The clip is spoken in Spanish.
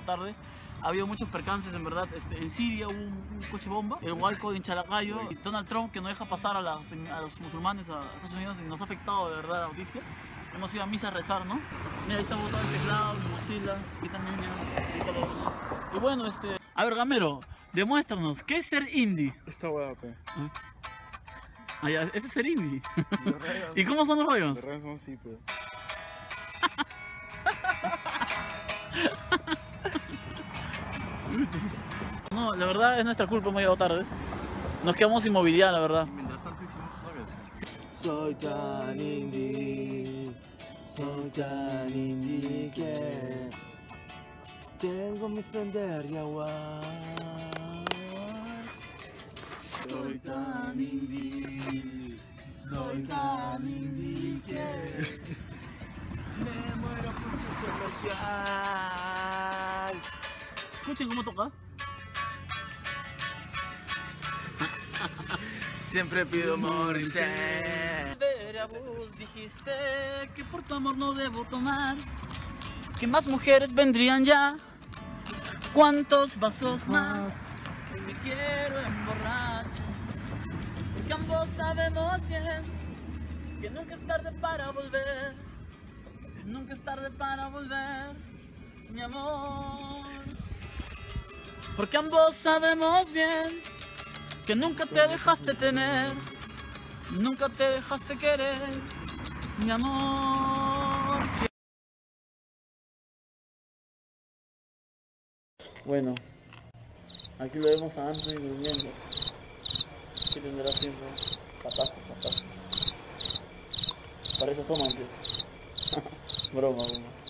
llegado tarde. Ha habido muchos percances, en verdad. Este, en Siria hubo un, un coche bomba, el Walco en Chalacayo, y Donald Trump que no deja pasar a, las- a los musulmanes a Estados Unidos y nos ha afectado de verdad la noticia. Hemos ido a misa a rezar, ¿no? Mira, ahí está botado el teclado, mi mochila, aquí también, ahí está la- Y bueno, este... A ver, Gamero, demuéstranos, ¿qué es ser indie? Esta hueá, pe. Ah, ya, ese es ser indie. ¿Y cómo son los rayos? Los rayos son así, pe. No, la verdad es nuestra culpa, hemos llegado tarde. Nos quedamos sin movilidad, la verdad. Mientras tanto hicimos una canción. Soy tan indie, soy tan indie que tengo mi Fender Jaguar. Soy tan indie, soy tan indie que me muero por tu comercial. Escuchen cómo toca. Siempre pido Morrissey. Vera, vos dijiste que por tu amor no debo tomar. Que más mujeres vendrían ya. ¿Cuántos vasos más? Me quiero emborrachar. Porque ambos sabemos bien que nunca es tarde para volver. Nunca es tarde para volver, mi amor. Porque ambos sabemos bien que nunca te dejaste tener, nunca te dejaste querer, mi amor. Bueno, aquí lo vemos a Anthony durmiendo. ¿Qué tendrá tiempo? Zapazo, zapazo. Para eso toma antes. broma, broma.